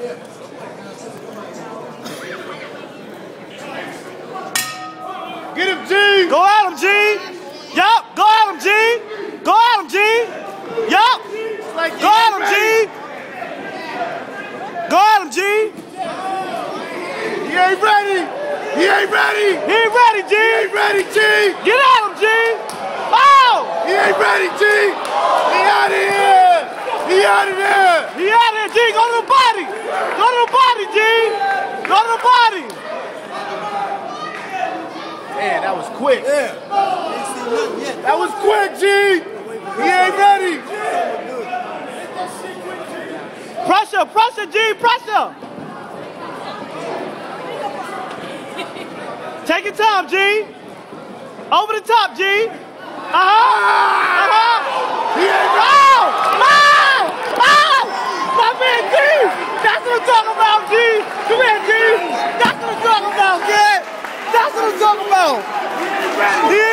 Get him, G! Go at him, G! Yup, go at him, G! Go at him, G! Yup! Go at him, G! Go at him, G! He ain't ready! He ain't ready! He ain't ready, G! He ain't ready, G! Get at him, G! Oh! He ain't ready, G! He out of here! He out of there! He out here, G! Go to the body! Go to the body, G! Go to the body! Man, that was quick. Yeah. Ain't seen nothing yet. That was quick, G! He ain't ready! Pressure, pressure, G! Pressure! Take your time, G! Over the top, G! Uh-huh! Uh-huh! He ain't ready! Oh! Oh! Oh! My man G! That's what I'm talking about, G! Come here, G! That's what I'm talking about,